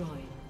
destroyed.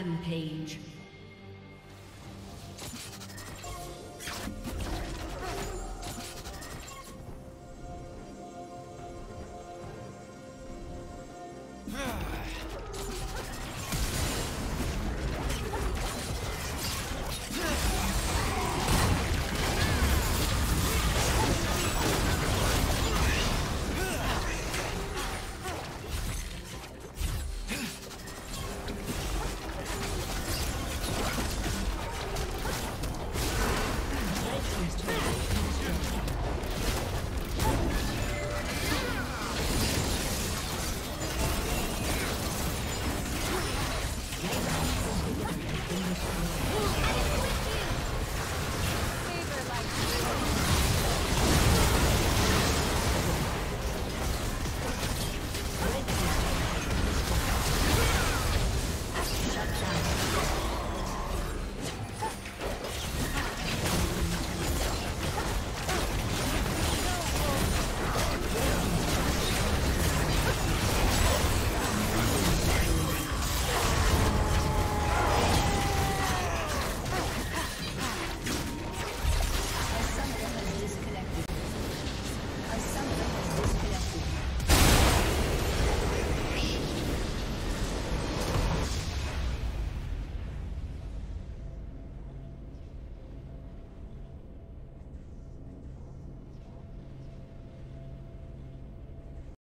Rampage.